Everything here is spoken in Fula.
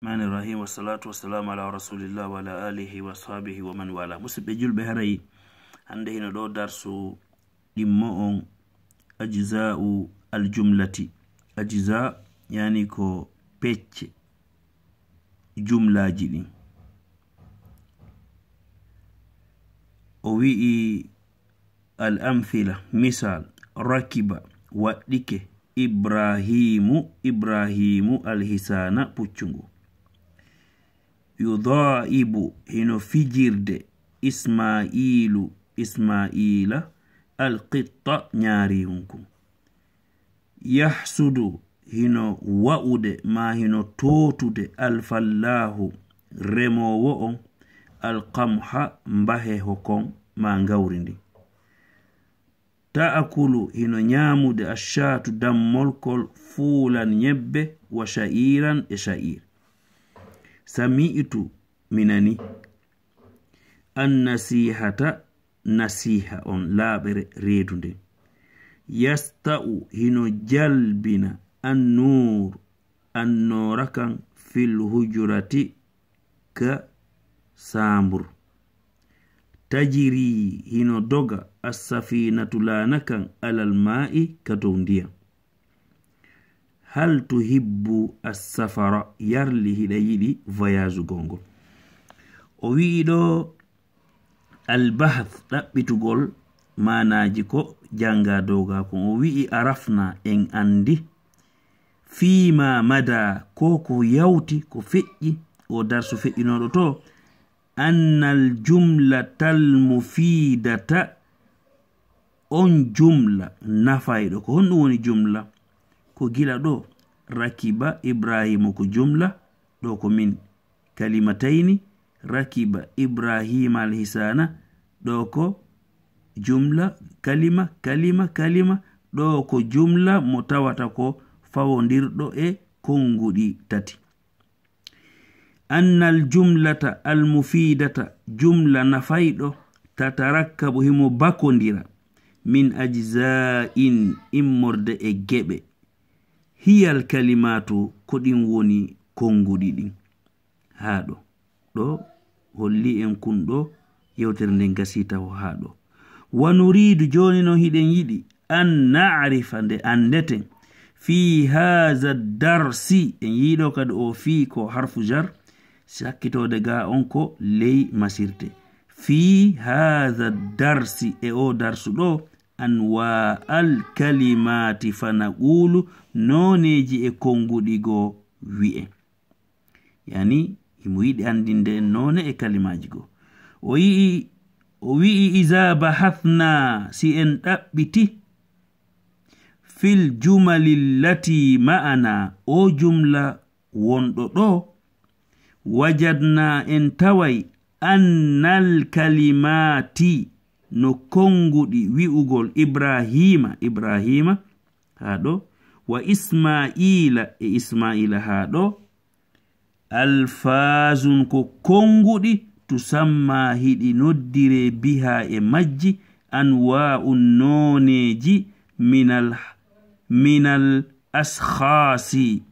mani rahim. Wassalatu wassalamu ala rasulillah wala alihi wa ashabihi wa man wala. Musidɓe julɓe harayi hande hino ɗo darsu ɗimmo on ajza'u aljumlati. Ajza yani ko pecce jumlaji ɗin o wi'i al amthila misal rakiba waɗɗike ibrahimu ibrahimu alhisana puccungu yudaibu hino fijirde ismailu ismaila alqitta ñaarihunkum yahsudu hino wa'ude ma hino tootude alfallahu remowo on alqamha mbaheho kon ma ngawri ndi. Ta'akulu hino ñaamude ashatu dammolkol fuulan ñebbe wa sha'iran e sha'ir sami'tu minani annasihata nasiha on laaɓere reedu nde yasta'u hino jalbina annur annora kan fil hujurati ka saambur. Tajiri hino doga assafinatu laana kan alal ma'i ka dow ndiyam. hal tuhibbu assafara yarli hiɗa yiɗi voyage gongol? O wi'i ɗo albahath ɗaɓɓitugol manaji ko janga dowgako o wi'i arafna en andi fima mada ko ko yawti ko feƴƴi o darsu feƴƴinoɗo to annal jumlatal mufidata on jumla nafayɗo ko honɗum woni jumla. ko gila ɗo rakiba ibrahima ko jumla ɗo ko min kalimataini rakiba ibrahima alhisana ɗo ko jumla kalima kalima kalima ɗo ko jumla mo tawata ko fawodirɗo e konguɗi tati. Anna aljumlata almufidata jumla nafayɗo tatarakkabu himo bakodira min ajza'in immorde e geɓe. hiyal kalimatu ko ɗin woni konnguɗi ɗin. Haa ɗo. Ɗo holli en kun ɗo yewtere nden gasitawo haa ɗo. Wa nuridu joni no hiɗen yiɗi an narifa nde andeten fi haha darsi en yiɗo kadi o fi ko harfu jar sakkitode ga on ko ley masirte. Fi haha darsi e o darsu ɗo anwa alkalimati fanaqulu noneji e konguɗigo wi'e. Yani imo yiɗi andinde en none e kalimaji go o yi'i o wi'i iza bahathna si en ɗaɓɓiti fil jumali llati ma'ana o jumla wonɗo ɗo wajadna en taway annal kalimati no konnguɗi wi'ugol ibrahima ibrahima haa ɗo wa isma'ila e isma'ila haa ɗo alfazun ko konnguɗi tusamma hiɗi noddire biha e majji anwa'un nooneeji minal minal ashasi